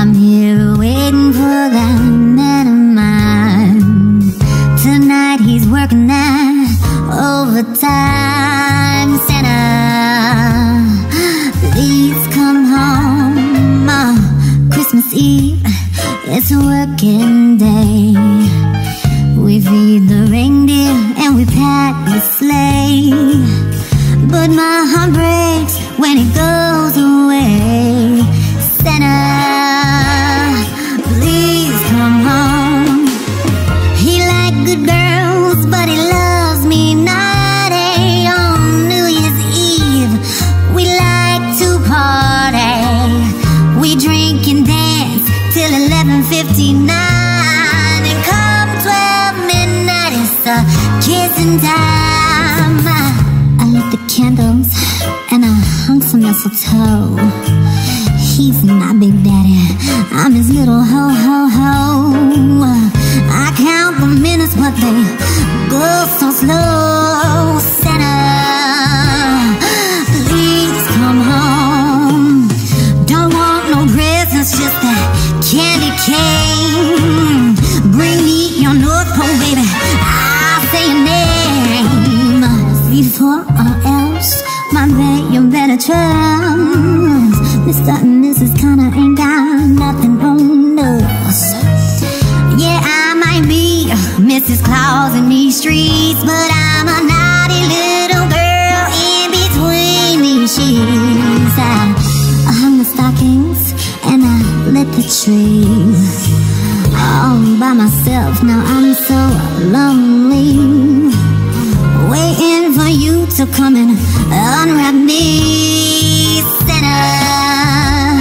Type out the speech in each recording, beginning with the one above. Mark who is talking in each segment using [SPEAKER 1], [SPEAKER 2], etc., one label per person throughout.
[SPEAKER 1] I'm here waiting for that man of mine. Tonight he's working that overtime. Santa, please come home on Christmas Eve. It's a working day. We feed the reindeer and we pack the sleigh. But my heart breaks when it goes. Kissing time. I lit the candles and I hung some mistletoe. He's my big daddy, I'm his little ho ho ho. I count the minutes, but they go so slow. Santa, please come home. Don't want no presents, just that candy cane. Before or else, my bet you better trust. Mr. and Mrs. Connor ain't got nothing on us. Yeah, I might be Mrs. Claus in these streets, but I'm a naughty little girl in between these sheets. I, I hung the stockings and I lit the tree. All by myself, now I'm so lonely. To come and unwrap me. Santa,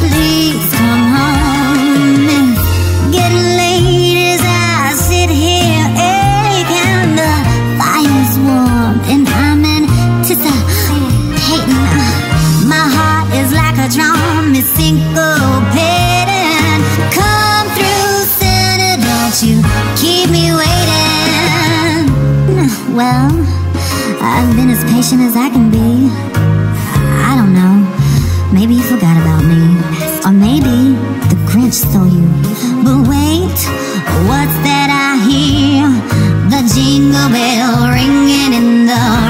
[SPEAKER 1] please come home. Late as I sit here aching. The fire's warm and I'm. My heart is like a drum, it's. Come through, Santa, don't you keep me waiting. Well, I've been as patient as I can be. I don't know. Maybe you forgot about me. Or maybe the Grinch stole you. But wait, what's that I hear? The jingle bell ringing in the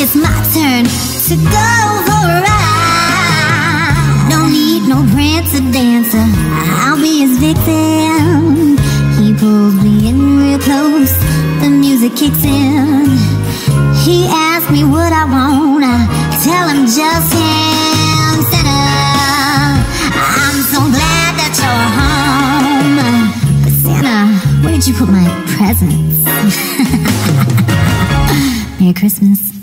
[SPEAKER 1] it's my turn to go for a ride. Don't need no prancer dancer, I'll be his victim. He pulls me in real close, the music kicks in. He asks me what I want, I tell him just him. Santa, I'm so glad that you're home. But Santa, where did you put my presents? Merry Christmas.